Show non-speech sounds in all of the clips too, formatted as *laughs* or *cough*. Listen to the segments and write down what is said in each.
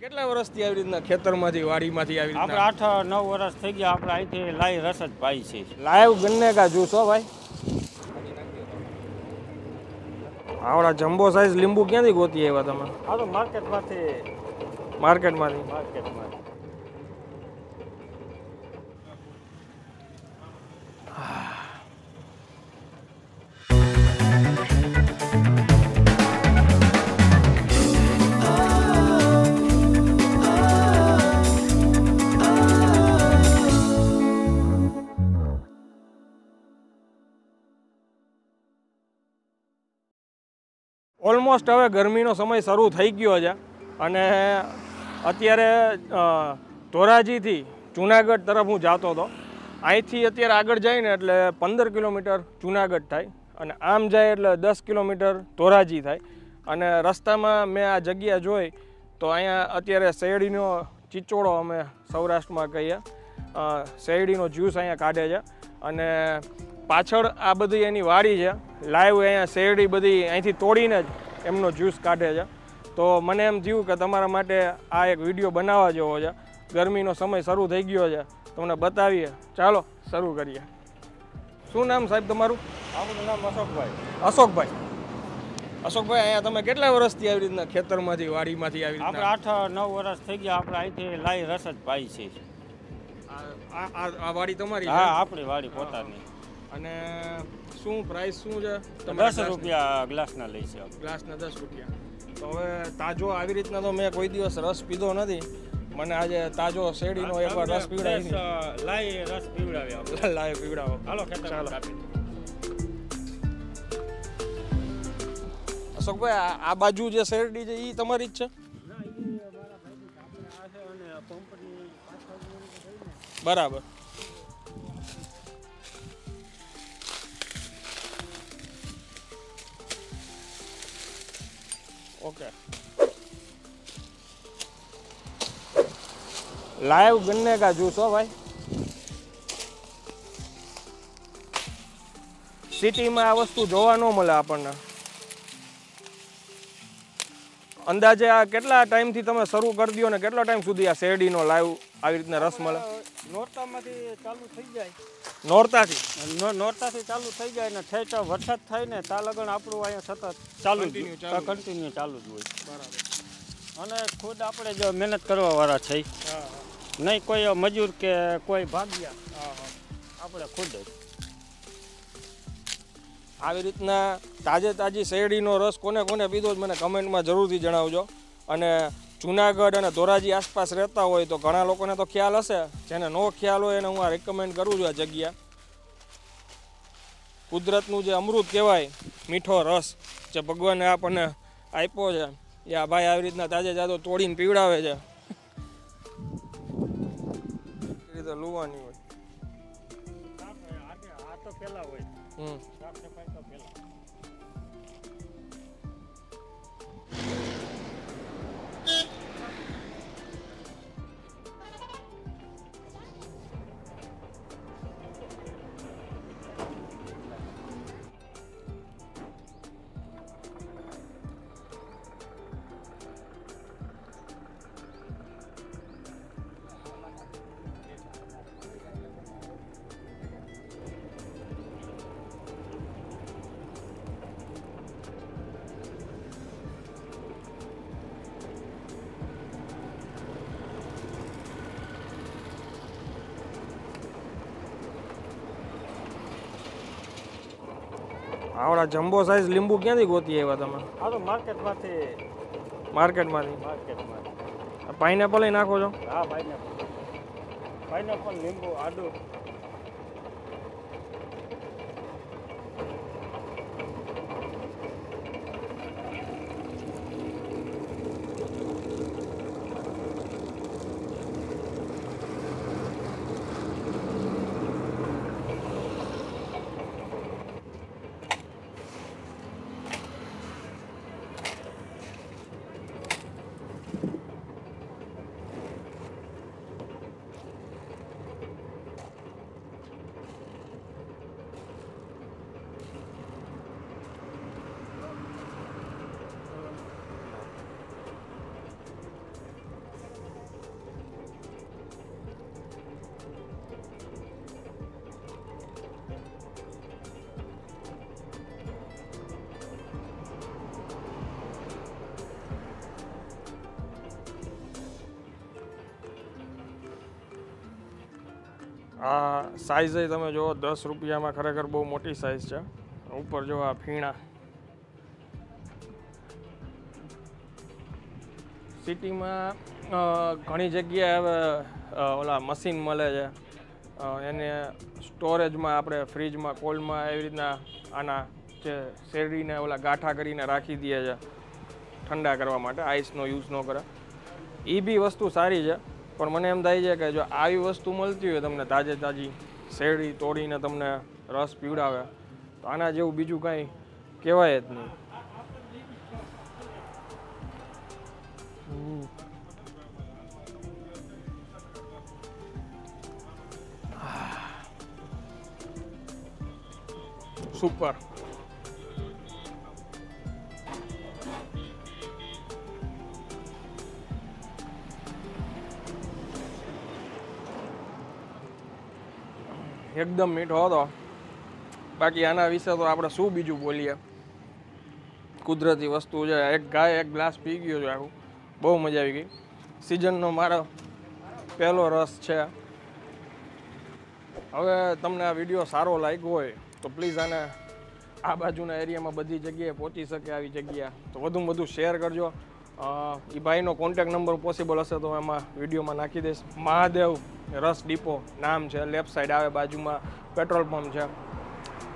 કેટલા વર્ષથી આવી રીતના ખેતરમાંથી વાડીમાંથી આવી આપણે આઠ નવ વર્ષ થઈ ગયા આપણે અહીંથી લાઈ રસ જ પાઈ છે લાઈવ ગન્ને કા જ્યુસ હો ભાઈ? આવડા જમ્બો સાઈઝ લીંબુ ક્યાંથી ગોતી આવ્યા તમે? આ તો માર્કેટમાંથી માર્કેટમાંથી માર્કેટમાં ઓલમોસ્ટ હવે ગરમીનો સમય શરૂ થઈ ગયો છે. અને અત્યારે ધોરાજીથી જુનાગઢ તરફ હું જતો હતો. અહીંથી અત્યારે આગળ જાય ને એટલે પંદર કિલોમીટર જુનાગઢ થાય. અને આમ જાય એટલે દસ કિલોમીટર ધોરાજી થાય. અને રસ્તામાં મેં આ જગ્યા જોઈ તો અહીંયા અત્યારે શેરડીનો ચીચોડો અમે સૌરાષ્ટ્રમાં કહીએ. શેરડીનો જ્યુસ અહીંયા કાઢે છે. અને પાછળ આ બધી એની વાડી છે. લાઈવ અહીંયા શેરડી બધી અહીંથી તોડીને જ એમનો જ્યુસ કાઢે છે. તો મને એમ થયું કે તમારા માટે આ એક વીડિયો બનાવવા જેવો છે. ગરમીનો સમય શરૂ થઈ ગયો છે. તમને બતાવીએ. ચાલો શરૂ કરીએ. શું નામ સાહેબ તમારું? આપણું નામ અશોકભાઈ. અશોકભાઈ. અશોકભાઈ અહીંયા તમે કેટલા વર્ષથી આવી રીતના ખેતરમાંથી વાડીમાંથી આવી આપણે આઠ નવ વર્ષ થઈ ગયા. આપણે અહીંથી લાઈ રસ જ પાઈ છે આ- વાડી તમારી હા આપણી વાડી પોતાની. અને શું પ્રાઇસ શું છે? દસ રૂપિયા ગ્લાસના લઈ છે. ગ્લાસના દસ રૂપિયા. તો હવે તાજો આવી રીતના તો મેં કોઈ દિવસ રસ પીધો નથી. મને આજે તાજો શેરડીનો એકવાર રસ પીવડાવી લાઈ રસ પીવડાવ્યો *laughs* લાઈ પીવડાવો. હાલો ખેતર ચાલો. અશોકભાઈ આ- આ બાજુ જે શેરડી છે એ તમારી જ છે? બરાબર. ઓકે. લાઈવ ગન્ને કા જુસો ભાઈ. સિટીમાં આ વસ્તુ જોવા ન મળે આપણને. અંદાજે આ કેટલા ટાઈમથી તમે શરૂ કરી દો ને કેટલા ટાઈમ સુધી આ શેરડીનો લાઈવ આવી રીતના રસ મળે? નોરતામાંથી ચાલુ થઈ જાય. નોરતાથી? નોરતાથી ચાલુ થઈ જાય ને ઠેઠ વરસાદ થાય ને તા લગન આપણું અહીંયા સતત ચાલુ. કન્ટિન્યુ ચાલુ જ હોય. બરાબર. અને ખુદ આપણે જો મહેનત કરવાવાળા છે. નહીં કોઈ મજૂર કે કોઈ ભાગ્યા. આપણે ખુદ જ. આવી રીતના તાજે તાજી શેરડીનો રસ કોને કોને પીધો જ મને કમેન્ટમાં જરૂરથી જણાવજો. અને જુનાગઢ અને ધોરાજી આસપાસ રહેતા હોય તો ઘણા લોકોને તો ખ્યાલ હશે. જેને નો ખ્યાલ હોય એને હું આ રેકમેન્ડ કરું છું આ જગ્યા. કુદરતનું જે અમૃત કહેવાય, મીઠો રસ જે ભગવાને આપણને આપ્યો છે, એ આ ભાઈ આવી રીતના તાજે તાજો તોડીને પીવડાવે છે. રીતે લુવાની હોય. આ આવડા જમ્બો સાઈઝ લીંબુ ક્યાંથી ગોતી આવ્યા તમે? આ તો માર્કેટમાંથી. માર્કેટમાંથી? માર્કેટમાં પાઇનેપલ નાખો છો? હા પાઇનેપલ પાઇનેપલ લીંબુ આદુ. આ સાઇઝ તમે જુઓ, દસ રૂપિયામાં ખરેખર બહુ મોટી સાઇઝ છે. ઉપર જો આ ફીણા. સિટીમાં ઘણી જગ્યાએ હવે ઓલા મશીન મળે છે. એને સ્ટોરેજમાં આપણે ફ્રીજમાં કોલ્ડમાં એવી રીતના આના જે શેરડીને ઓલા ગાંઠા કરીને રાખી દે છે ઠંડા કરવા માટે આઈસનો યુઝ ન કરે. એ બી વસ્તુ સારી છે. પણ મને એમ થાય છે કે જો આવી વસ્તુ મળતી હોય તમને તાજે તાજી શેરડી, તોડીને તમને રસ પીવડાવે, તો આના જેવું બીજું કાંઈ કહેવાય જ નહીં. સુપર. એકદમ મીઠો હતો. બાકી આના વિશે તો આપણે શું બીજું બોલીએ? કુદરતી વસ્તુ છે. એક ગાય, એક ગ્લાસ પી ગયો છે આખું. બહુ મજા આવી ગઈ. સિઝનનો મારો પહેલો રસ છે. હવે તમને આ વીડિયો સારો લાગ્યો હોય, તો પ્લીઝ આને આ બાજુના એરિયામાં બધી જગ્યાએ પહોંચી શકે આવી જગ્યા. તો વધુમાં વધુ શેર કરજો. એ ભાઈનો કોન્ટેક નંબર પોસિબલ હશે તો એમાં વિડીયોમાં નાખી દઈશ. મહાદેવ રસ ડીપો નામ છે લેફ્ટ સાઈડ આવે, બાજુમાં પેટ્રોલ પંપ છે.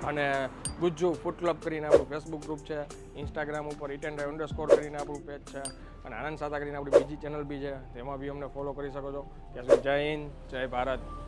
અને ગુજ્જુ ફૂડ ક્લબ કરીને આપણું ફેસબુક ગ્રુપ છે ઇન્સ્ટાગ્રામ ઉપર ઇટ એન્ડ અંડરસ્કોર કરીને આપણું પેજ છે, અને આનંદ સાતા કરીને આપણી બીજી ચેનલ બી છે, તેમાં બી અમને ફોલો કરી શકો છો. ત્યાં સુધી જય હિન્દ, જય ભારત.